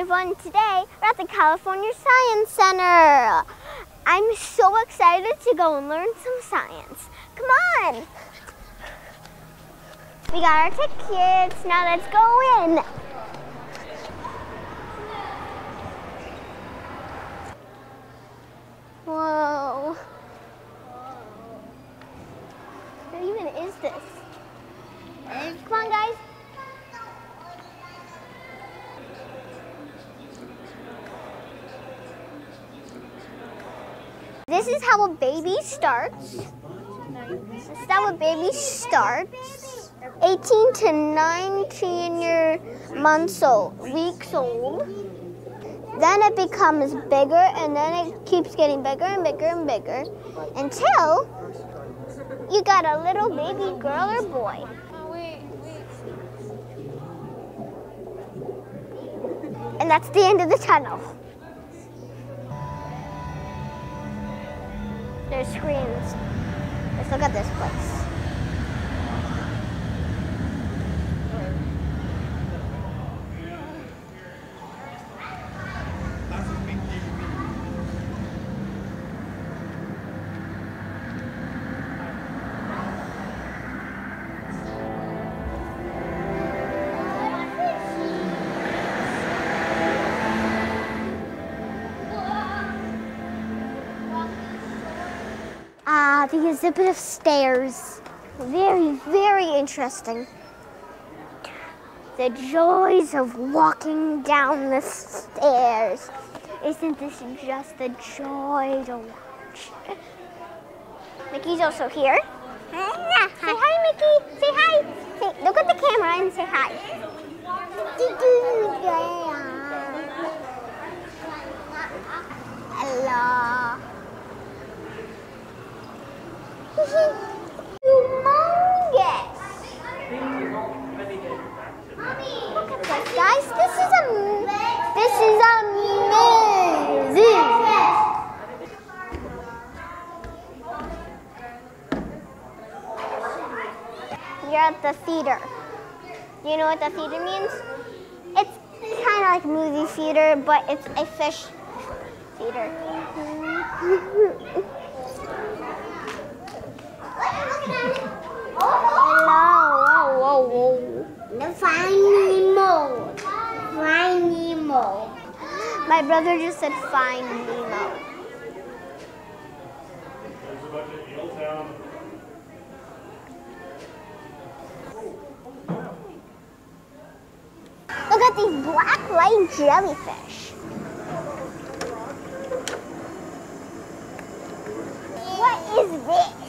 everyone. Today we're at the California Science Center. I'm so excited to go and learn some science. Come on. We got our tickets. Now let's go in. Whoa. What even is this? Come on, guys. This is how a baby starts. This is how a baby starts. 18 to 19 year months old, weeks old. Then it becomes bigger and then it keeps getting bigger and bigger and bigger until you got a little baby girl or boy. And that's the end of the tunnel. There's screens. Let's look at this place. Ah, the exhibit of stairs. Very, very interesting. The joys of walking down the stairs. Isn't this just a joy to watch? Mickey's also here. Say hi, Mickey. Say hi. Say, look at the camera and say hi. Hello. Humongous. Look at this, guys. This is a this is amazing. You're at the theater. You know what the theater means? It's kind of like movie theater, but it's a fish theater. Hello, whoa, whoa, whoa. The Find Nemo. Find Nemo. My brother just said find Nemo. Look at these black light jellyfish. What is this?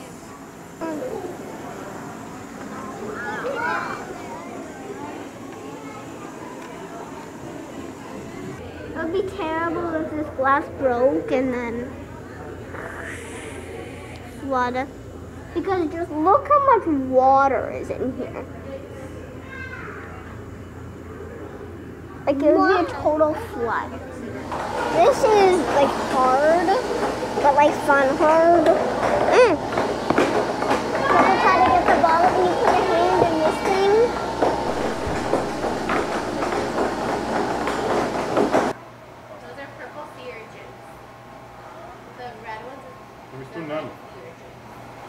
It would be terrible if this glass broke and then flood. Because just look how much water is in here. Like it would be a total flood. This is like hard, but like fun hard. Mm. You ever try to get the ball and you put your hand in this thing? Those are purple sea urchins. The red ones are There's still none. It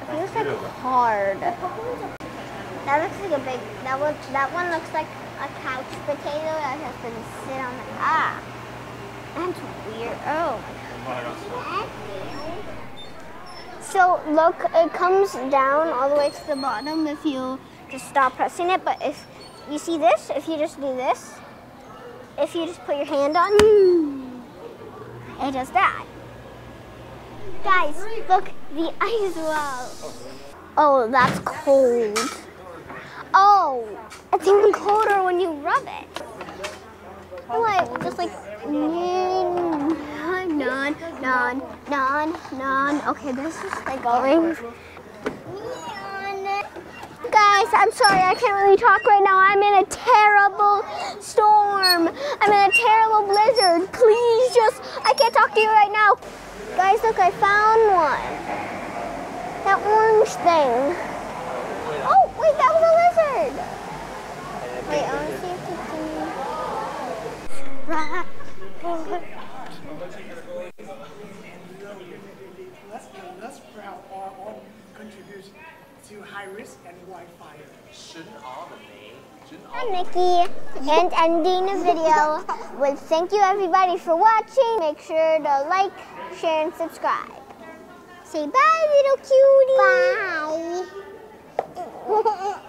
feels like hard. That looks like a big. That was. That one looks like a couch potato that has been sit on the. Ah, that's weird. Oh. So look, it comes down all the way to the bottom if you just stop pressing it. But if you see this, if you just do this, if you just put your hand on, it does that. Guys, look, the ice wall. Oh, that's cold. Oh, it's even colder when you rub it. Like, just like, non, non, non, non. Okay, this is like going. Guys, I'm sorry, I can't really talk right now. I'm in a terrible storm. I'm in a terrible blizzard. Please just, I can't talk to you right now. Guys, look, I found one. That orange thing. Oh, wait, that was a lizard. Wait, I want to see if it's in... Let's, let's our own contribution too high risk and wide fire. Shouldn't all the Shouldn't I'm Nikki, and ending the video. Well, thank you everybody for watching. Make sure to like, share, and subscribe. Say bye, little cutie. Bye.